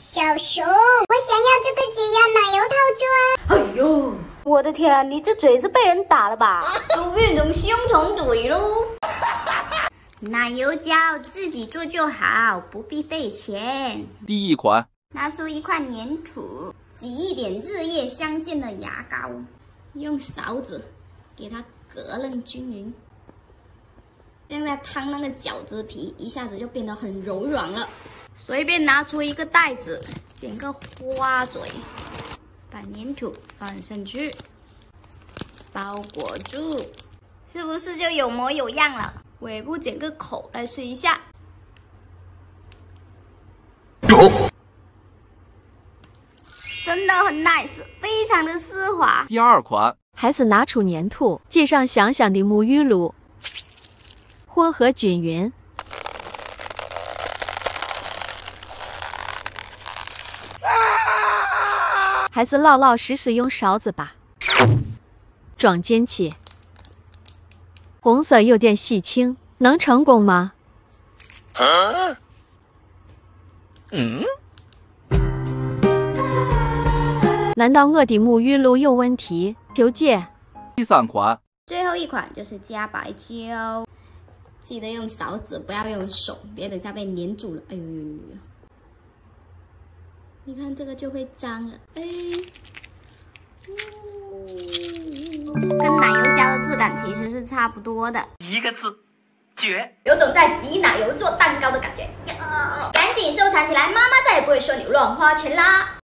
小熊，我想要这个解压奶油套装。哎呦，我的天，你这嘴是被人打了吧？都变成香肠嘴喽！奶油胶自己做就好，不必费钱。第一款，拿出一块粘土，挤一点日夜相间的牙膏，用勺子给它隔楞均匀。现在烫那个饺子皮，一下子就变得很柔软了。随便拿出一个袋子，剪个花嘴，把粘土放上去，包裹住，是不是就有模有样了？尾部剪个口来试一下，真的很 nice，非常的丝滑。第二款，孩子拿出粘土，系上香香的沐浴露，混合均匀。还是老老实实用勺子吧装进去，红色有点喜庆，能成功吗？嗯？难道我的沐浴露有问题？求解。第三款，最后一款就是加白胶，记得用勺子，不要用手，别等下被粘住了。哎呦呦呦呦！你看这个就会脏了，哎，跟奶油胶的质感其实是差不多的，一个字，绝，有种在挤奶油做蛋糕的感觉，赶紧收藏起来，妈妈再也不会说你乱花钱啦。